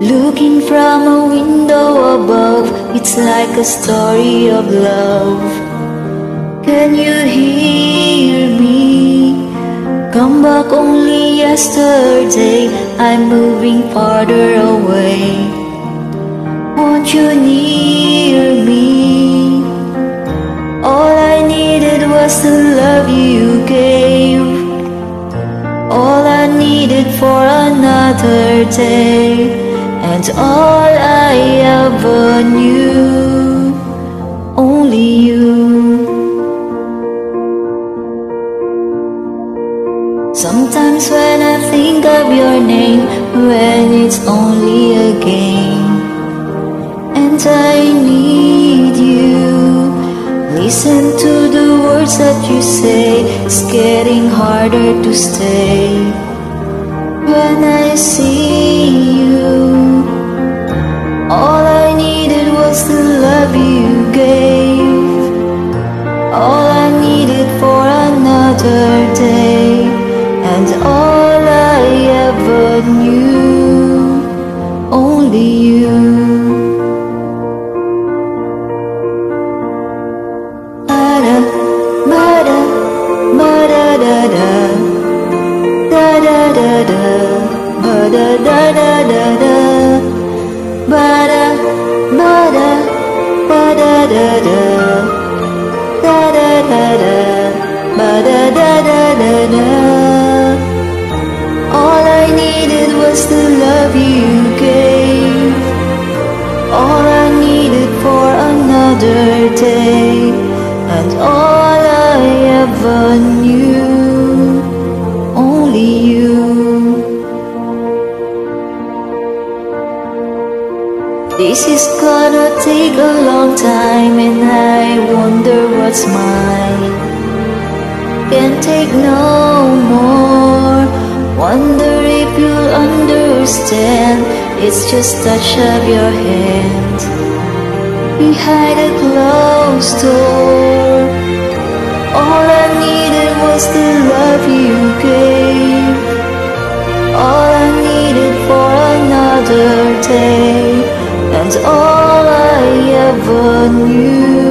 Looking from a window above, it's like a story of love. Can you hear me? Come back only yesterday, I'm moving farther away. Won't you near me? All I needed was the love you gave. All I needed for another day and all I ever knew, only you. Sometimes when I think of your name, when it's only a game, and I need you. Listen to the words that you say, it's getting harder to stay. When I see all I ever knew Only you. Ba-da, ba-da, ba-da-da-da Da-da-da-da Ba-da-da-da-da-da ba-da, ba-da, ba-da-da-da Da-da-da-da, was the love you gave. All I needed for another day And all I ever knew Only you. This is gonna take a long time and I wonder what's mine. Can't take no more. Wonder understand It's just touch of your hand. Behind a closed door. All I needed was the love you gave. All I needed for another day. And all I ever knew